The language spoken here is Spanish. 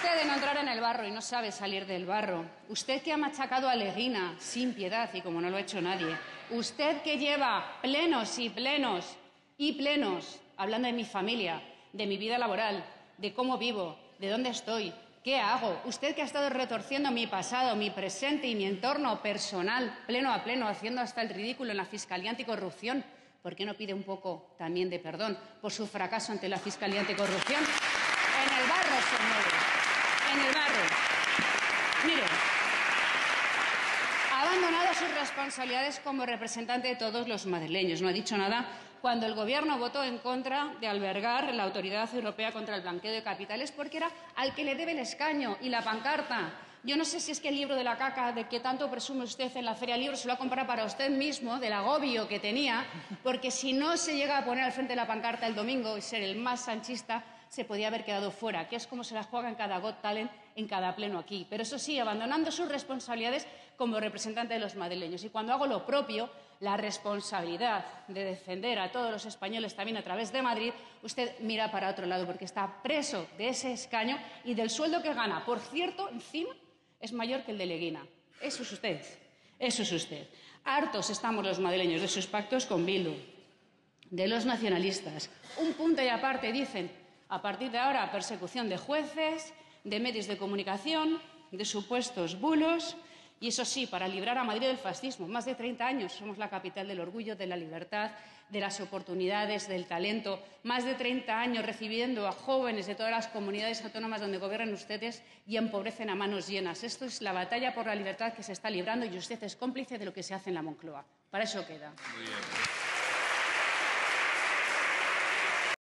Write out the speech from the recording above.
usted de no entrar en el barro y no sabe salir del barro. Usted que ha machacado a Leguina sin piedad y como no lo ha hecho nadie. Usted que lleva plenos y plenos y plenos hablando de mi familia, de mi vida laboral, de cómo vivo, de dónde estoy, qué hago. Usted que ha estado retorciendo mi pasado, mi presente y mi entorno personal pleno a pleno, haciendo hasta el ridículo en la Fiscalía Anticorrupción. ¿Por qué no pide un poco también de perdón por su fracaso ante la Fiscalía Anticorrupción? En el barro se mueve. En el barro. Mire, ha abandonado sus responsabilidades como representante de todos los madrileños. No ha dicho nada cuando el Gobierno votó en contra de albergar la Autoridad Europea contra el Blanqueo de Capitales porque era al que le debe el escaño y la pancarta. Yo no sé si es que el libro de la caca de que tanto presume usted en la Feria Libro se lo ha comprado para usted mismo, del agobio que tenía, porque si no se llega a poner al frente de la pancarta el domingo y ser el más sanchista, se podía haber quedado fuera, que es como se la juega en cada Got Talent, en cada pleno aquí. Pero eso sí, abandonando sus responsabilidades como representante de los madrileños. Y cuando hago lo propio, la responsabilidad de defender a todos los españoles también a través de Madrid, usted mira para otro lado, porque está preso de ese escaño y del sueldo que gana. Por cierto, encima es mayor que el de Leguina. Eso es usted. Eso es usted. Hartos estamos los madrileños de sus pactos con Bildu, de los nacionalistas. Un punto y aparte dicen a partir de ahora, persecución de jueces, de medios de comunicación, de supuestos bulos. Y eso sí, para librar a Madrid del fascismo. Más de 30 años somos la capital del orgullo, de la libertad, de las oportunidades, del talento. Más de 30 años recibiendo a jóvenes de todas las comunidades autónomas donde gobiernan ustedes y empobrecen a manos llenas. Esto es la batalla por la libertad que se está librando y usted es cómplice de lo que se hace en la Moncloa. Para eso queda.